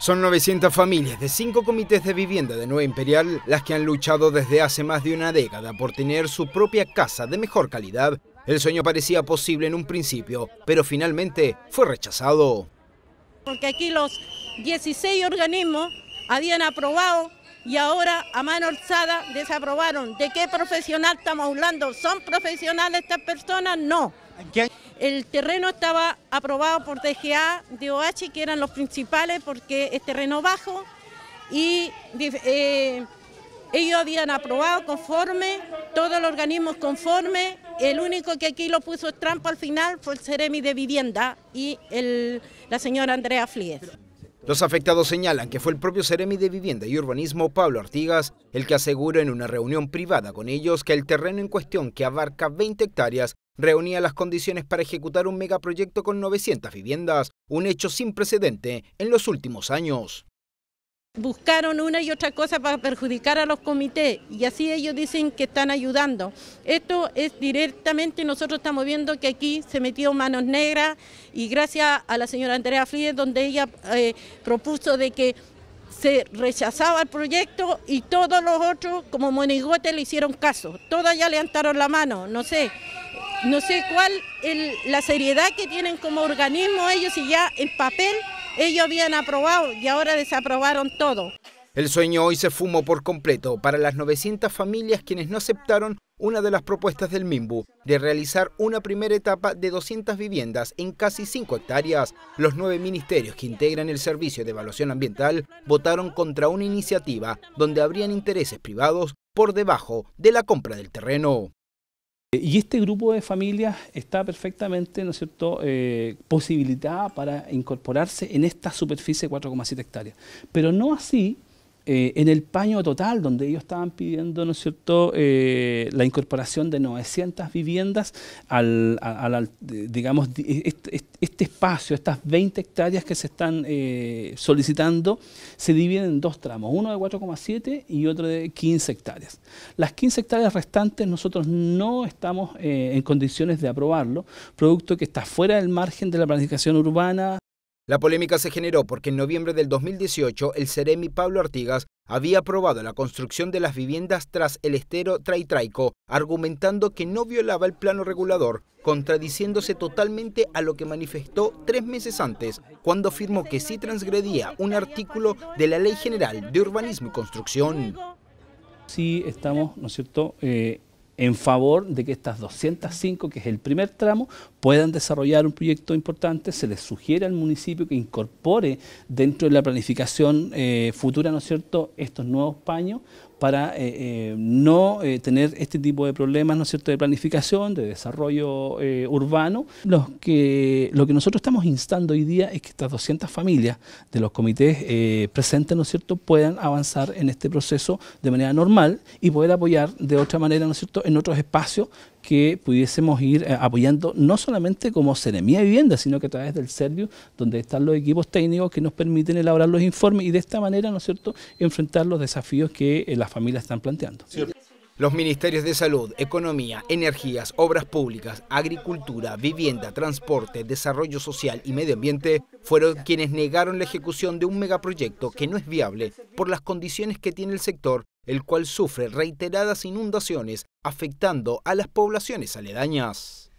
Son 900 familias de cinco comités de vivienda de Nueva Imperial las que han luchado desde hace más de una década por tener su propia casa de mejor calidad. El sueño parecía posible en un principio, pero finalmente fue rechazado. Porque aquí los 16 organismos habían aprobado y ahora a mano alzada desaprobaron. ¿De qué profesional estamos hablando? ¿Son profesionales estas personas? No. El terreno estaba aprobado por DGA, DOH, que eran los principales porque es terreno bajo, y eh, ellos habían aprobado conforme, todos los organismos conforme, el único que aquí lo puso trampa al final fue el Ceremi de Vivienda y la señora Andrea Flies. Los afectados señalan que fue el propio Ceremi de Vivienda y Urbanismo, Pablo Artigas, el que aseguró en una reunión privada con ellos que el terreno en cuestión, que abarca 20 hectáreas, reunía las condiciones para ejecutar un megaproyecto con 900 viviendas, un hecho sin precedente en los últimos años. Buscaron una y otra cosa para perjudicar a los comités y así ellos dicen que están ayudando. Esto es directamente, nosotros estamos viendo que aquí se metió manos negras y gracias a la señora Andrea Fríes donde ella eh, propuso de que se rechazaba el proyecto y todos los otros como monigote le hicieron caso. Todos ya levantaron la mano, no sé no sé cuál la seriedad que tienen como organismo ellos y ya el papel ellos habían aprobado y ahora desaprobaron todo. El sueño hoy se fumó por completo para las 900 familias quienes no aceptaron una de las propuestas del MIMBU de realizar una primera etapa de 200 viviendas en casi 5 hectáreas. Los nueve ministerios que integran el Servicio de Evaluación Ambiental votaron contra una iniciativa donde habrían intereses privados por debajo de la compra del terreno. Y este grupo de familias está perfectamente, ¿no es cierto?, eh, posibilitada para incorporarse en esta superficie de 4,7 hectáreas. Pero no así eh, en el paño total, donde ellos estaban pidiendo, ¿no es cierto?, eh, la incorporación de 900 viviendas al, digamos, este, espacio, estas 20 hectáreas que se están eh, solicitando, se dividen en dos tramos, uno de 4,7 y otro de 15 hectáreas. Las 15 hectáreas restantes nosotros no estamos en condiciones de aprobarlo, producto que está fuera del margen de la planificación urbana, la polémica se generó porque en noviembre del 2018 el Ceremi Pablo Artigas había aprobado la construcción de las viviendas tras el estero Traitraico, argumentando que no violaba el plano regulador, contradiciéndose totalmente a lo que manifestó tres meses antes, cuando afirmó que sí transgredía un artículo de la Ley General de Urbanismo y Construcción. Sí estamos, ¿no es cierto?, eh, en favor de que estas 205, que es el primer tramo, puedan desarrollar un proyecto importante, se les sugiere al municipio que incorpore dentro de la planificación eh, futura, ¿no es cierto?, estos nuevos paños para eh, eh, no tener este tipo de problemas, ¿no es cierto?, de planificación, de desarrollo urbano. Lo que nosotros estamos instando hoy día es que estas 200 familias de los comités presentes, ¿no es cierto?, puedan avanzar en este proceso de manera normal y poder apoyar de otra manera, ¿no es cierto?, en otros espacios que pudiésemos ir eh, apoyando no solamente como Ceremía Vivienda, sino que a través del Servio, donde están los equipos técnicos que nos permiten elaborar los informes y de esta manera, ¿no es cierto?, enfrentar los desafíos que eh, las familias están planteando. Los ministerios de Salud, Economía, Energías, Obras Públicas, Agricultura, Vivienda, Transporte, Desarrollo Social y Medio Ambiente fueron quienes negaron la ejecución de un megaproyecto que no es viable por las condiciones que tiene el sector, el cual sufre reiteradas inundaciones afectando a las poblaciones aledañas.